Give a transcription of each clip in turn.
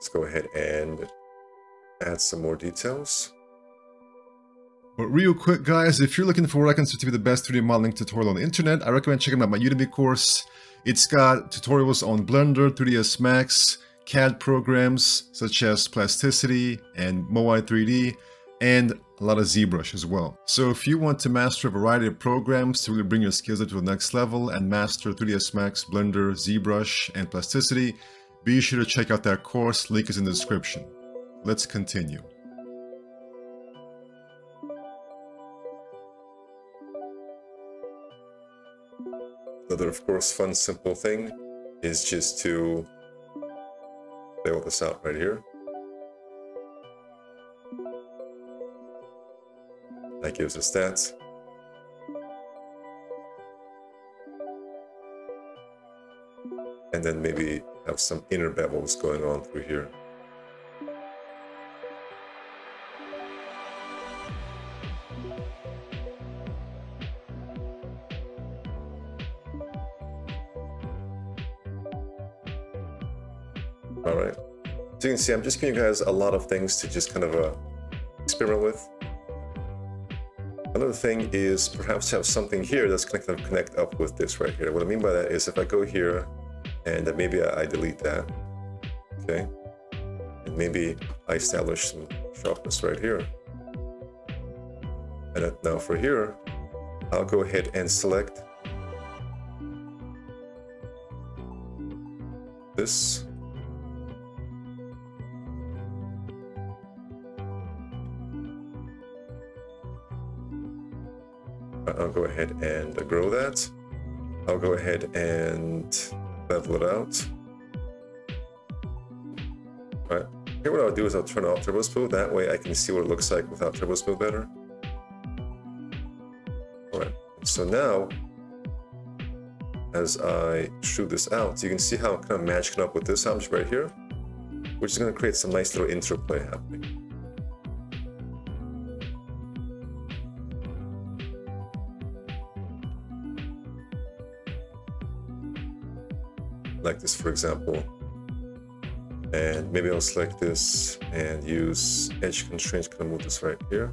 Let's go ahead and add some more details. But real quick guys, if you're looking for what I consider to be the best 3D modeling tutorial on the internet, I recommend checking out my Udemy course. It's got tutorials on Blender, 3ds Max, CAD programs such as Plasticity and MoI 3D, and a lot of ZBrush as well. So if you want to master a variety of programs to really bring your skills up to the next level and master 3ds Max, Blender, ZBrush, and Plasticity, be sure to check out that course, link is in the description. Let's continue. Another, of course, fun, simple thing is just to all this out right here. That gives us that. And then maybe have some inner bevels going on through here. All right. So you can see, I'm just giving you guys a lot of things to just kind of uh, experiment with. Another thing is perhaps have something here that's going to kind of connect up with this right here. What I mean by that is if I go here and maybe I delete that, okay? And maybe I establish some sharpness right here. And now for here, I'll go ahead and select this uh, I'll go ahead and grow that. I'll go ahead and level it out. All right. Here what I'll do is I'll turn off Turbo Smooth. That way I can see what it looks like without Turbo Smooth better. All right. So now, as I shoot this out, you can see how I'm kind of matching up with this object right here, which is going to create some nice little interplay happening. Like this for example. And maybe I'll select this and use edge constraints of move this right here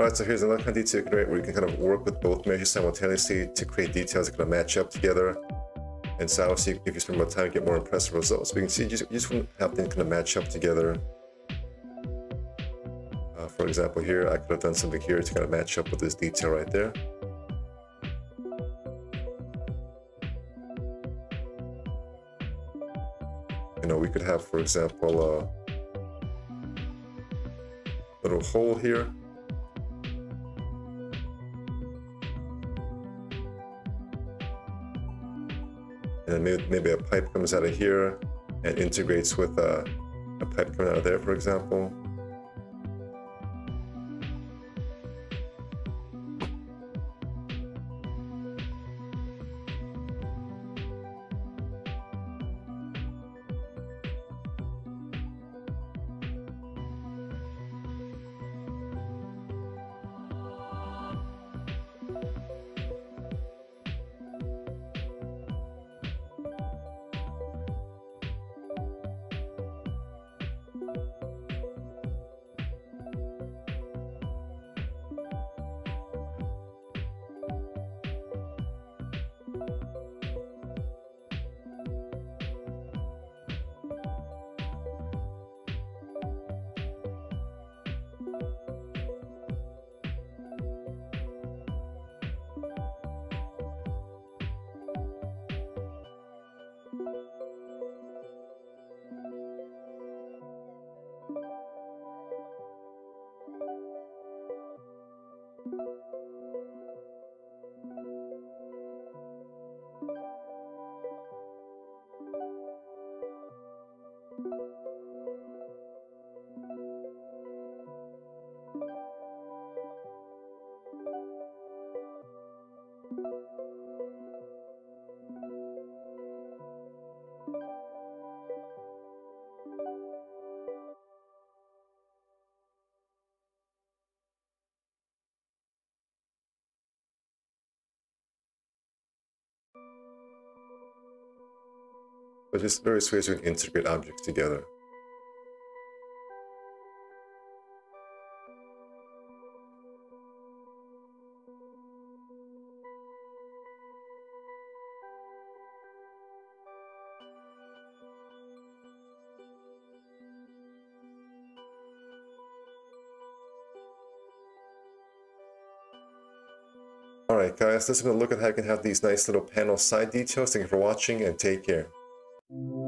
Alright, so here's another kind of detail create where you can kind of work with both meshes simultaneously to create details that kind of match up together. And so obviously, if you spend more time, you get more impressive results. But you can see, you just, just want to have things kind of match up together. Uh, for example, here, I could have done something here to kind of match up with this detail right there. You know, we could have, for example, a little hole here and maybe, maybe a pipe comes out of here and integrates with a, a pipe coming out of there, for example. But just various ways you can integrate objects together. Alright guys, let's look at how you can have these nice little panel side details. Thank you for watching and take care. Thank you.